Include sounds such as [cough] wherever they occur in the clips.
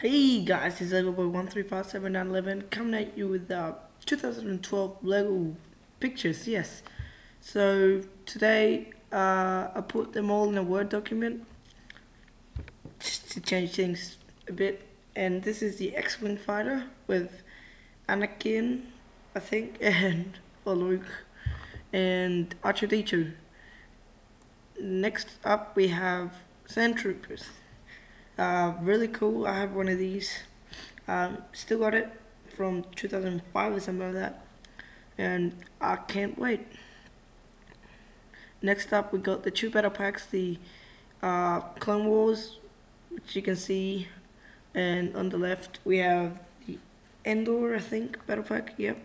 Hey guys, it's LegoBoy1357911 coming at you with uh, 2012 Lego pictures, yes. So today uh, I put them all in a Word document just to change things a bit. And this is the X-Wing fighter with Anakin, I think, [laughs] and or Luke, and R2-D2. Next up we have Sand Troopers. Uh, really cool. I have one of these. Um, still got it from 2005 or something like that. And I can't wait. Next up, we got the two battle packs, the uh, Clone Wars, which you can see. And on the left, we have the Endor, I think, battle pack. Yep.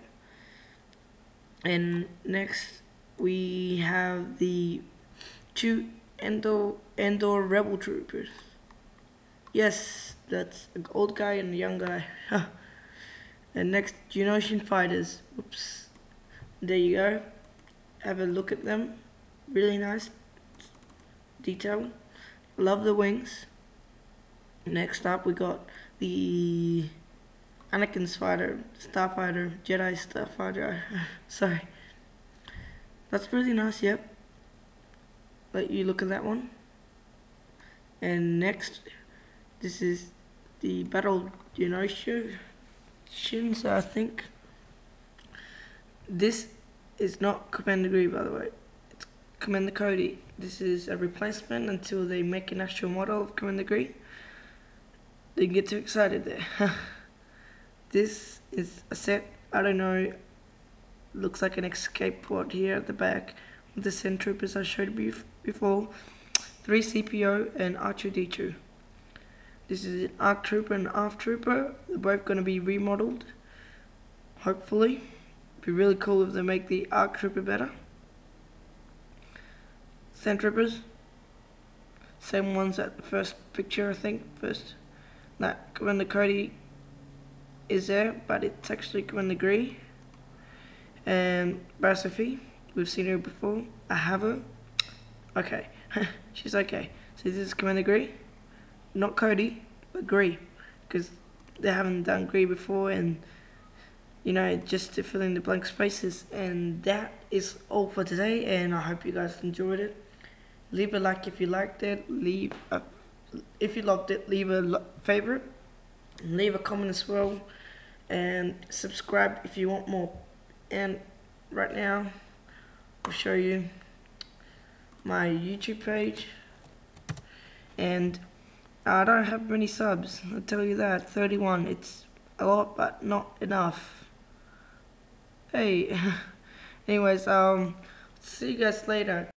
And next, we have the two Endor, Endor Rebel Troopers. Yes, that's an old guy and a young guy. and next, Geonosian Fighters. Oops. There you go. Have a look at them. Really nice detail. Love the wings. Next up, we got the Anakin's fighter, Starfighter, Jedi Starfighter. [laughs] Sorry. That's really nice, yep. Let you look at that one. And next, this is the Battle Generation, I think. This is not Commander Gree, by the way. It's Commander Cody. This is a replacement until they make an actual model of Commander Gree. They get too excited there. [laughs] this is a set, I don't know, looks like an escape pod here at the back with the Sand Troopers I showed you before. 3CPO and R2-D2. This is an ARC Trooper and ARF Trooper. They're both going to be remodeled. Hopefully. Be really cool if they make the ARC Trooper better. Sand Troopers. Same ones at the first picture, I think. First. That Commander Cody is there, but it's actually Commander Gree. And Sophie. We've seen her before. I have her. Okay. [laughs] She's okay. So this is Commander Gree not Cody, but Gree, because they haven't done Gree before, and you know, just to fill in the blank spaces. And that is all for today, and I hope you guys enjoyed it. Leave a like if you liked it. Leave a, if you loved it, leave a favorite. Leave a comment as well, and subscribe if you want more. And right now, I'll show you my YouTube page and I don't have many subs, I'll tell you that. 31, it's a lot, but not enough. Hey, [laughs] anyways, um, see you guys later.